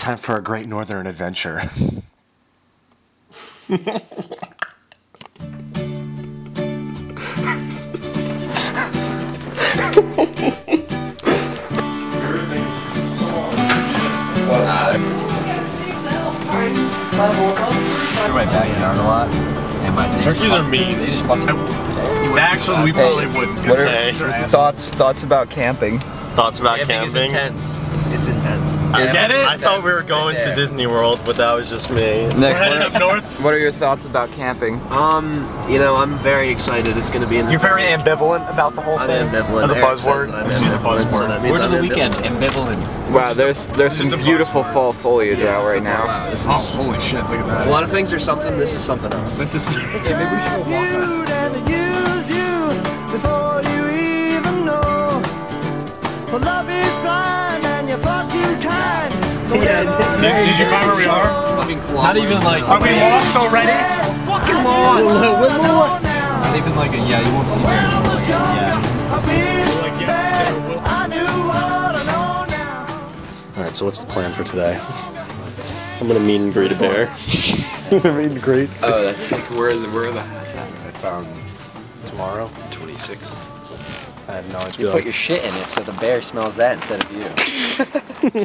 It's time for a great northern adventure. my backyard a lot. And my they Turkeys are mean. They just fucking. Actually, we probably wouldn't. What are turkeys thoughts thoughts about camping? Thoughts about Camping is camping? intense. It's intense. I Get it? I Intense thought we were right going to. Disney World, but that was just me. Nick, We're what heading up north. what are your thoughts about camping? Um, you know, I'm very excited. It's going to be in the. You're very ambivalent about the whole I'm thing. ambivalent. As a buzzword. that I'm Just a ambivalent, so buzzword. that means Word of I'm the ambivalent. weekend, ambivalent. Wow, there's there's some beautiful fall foliage Yeah, out right now. wow, is- Oh, holy shit, look at that. A lot of things are something. This is something else. This is. Yeah, Did, did you find where we are? fucking Not even like. Are we lost already? fucking lost. We're lost. Not even like a yeah. You won't see very Yeah. Alright, so what's the plan for today? I'm gonna meet and greet a bear. meet and greet. Oh, that's like where the where the I found tomorrow. 26. I have no idea. You put your shit in it so the bear smells that instead of you.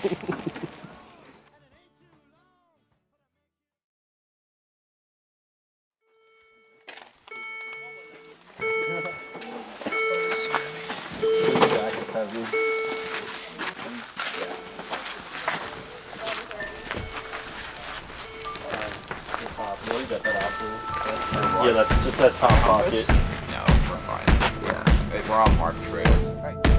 Yeah, that's just that top pocket. No, we're fine. Yeah, we're on marked trails.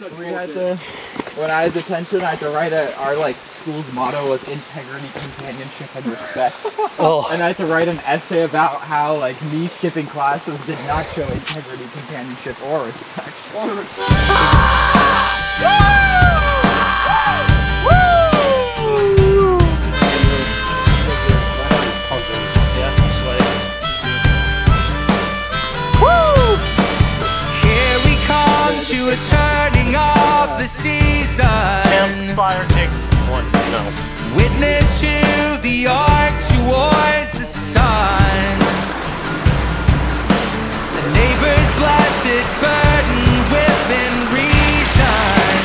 We had to, when I had detention, I had to write a, our like school's motto was integrity, companionship, and respect. Oh. And I had to write an essay about how like me skipping classes did not show integrity, companionship, or respect. Here season. Campfire take one. No. Witness to the arc towards the sun. The neighbor's blessed burden within reason.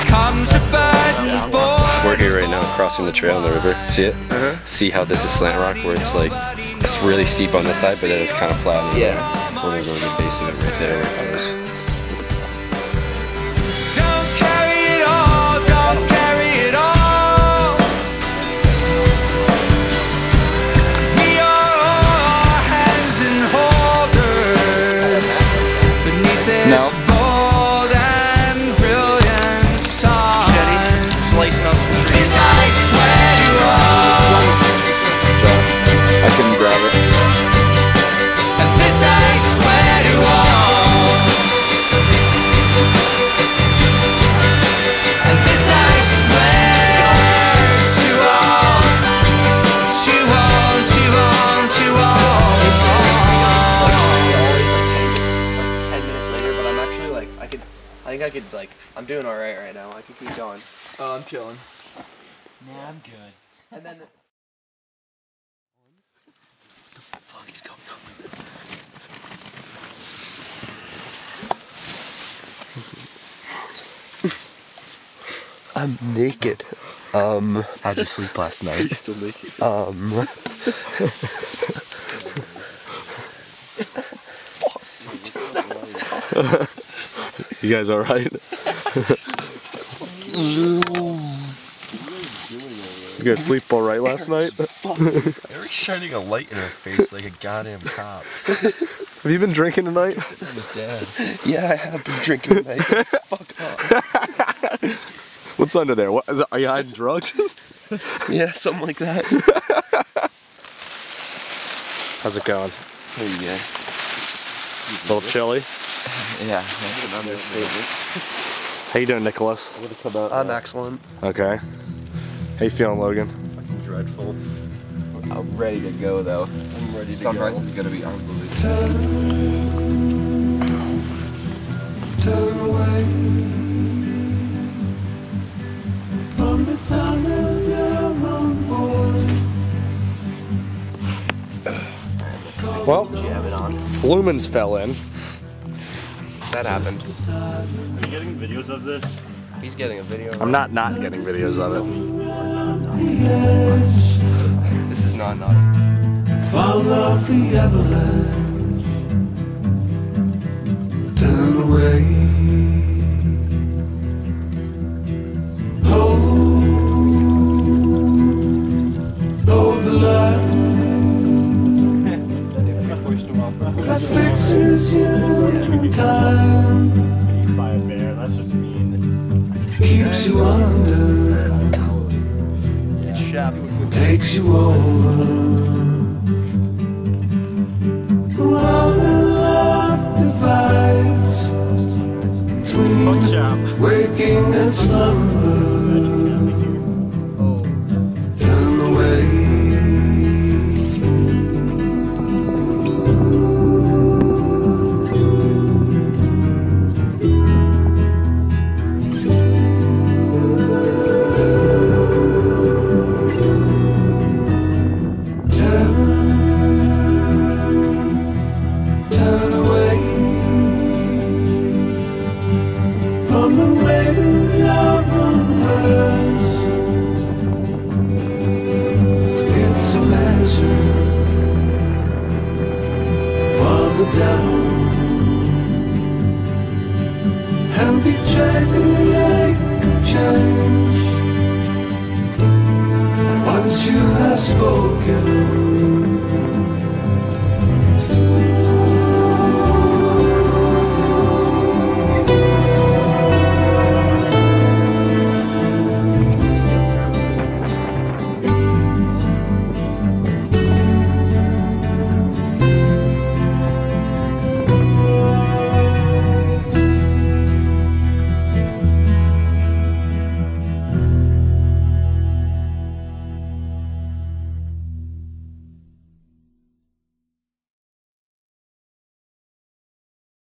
Becomes a burden for We're here right now crossing the trail in the river. See it? Uh-huh. See how this is slant rock where it's like it's really steep on this side, but then it's kind of flat. on the Yeah. We're gonna go to the base of it right there. I think I could like. I'm doing all right right now. I could keep going. Oh, I'm chilling. Nah, I'm good. And then. I'm naked. Um, How'd you sleep last night? still naked. Um, You guys all right? you guys sleep all right last night? Erick's shining a light in her face like a goddamn cop. Have you been drinking tonight? His dad. Yeah, I have been drinking tonight. Fuck up. What's under there? What is are you hiding drugs? Yeah, something like that. How's it going? Pretty good. A little chilly. Yeah, that's an understatement. How you doing, Nicholas? I'm excellent. Okay. How you feeling, Logan? Dreadful. I'm ready to go though. I'm ready to Sunrise go. is gonna be unbelievable. Well, lumens fell in. That happened. Are you getting videos of this? He's getting a video. I'm not not getting videos of it. This is not not. Fall off the avalanche. Turn away. Hold, hold the line. That fixes you Keeps you under. Yeah. Takes you over. The world and love divides Between waking and slumber.